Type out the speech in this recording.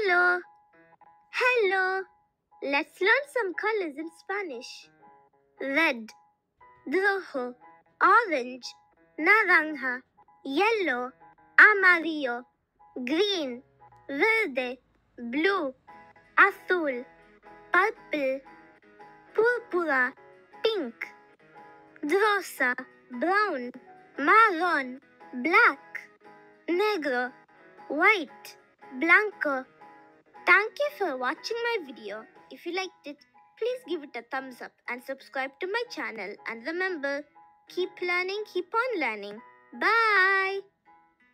Hello. Hello. Let's learn some colors in Spanish. Red, rojo, orange, naranja, yellow, amarillo, green, verde, blue, azul, purple, púrpura, pink, rosa, brown, marrón, black, negro, white, blanco, Thank you for watching my video. If you liked it, please give it a thumbs up and subscribe to my channel. And remember, keep learning, keep on learning. Bye.